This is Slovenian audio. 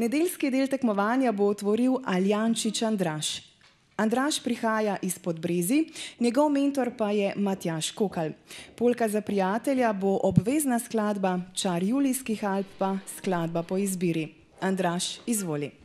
Nedeljski del tekmovanja bo otvoril Aljančič Andraš. Andraš prihaja iz Podbrezi, njegov mentor pa je Matjaš Kokal. Polka za prijatelja bo obvezna skladba, čar Julijskih Alp pa skladba po izbiri. Andraš, izvoli.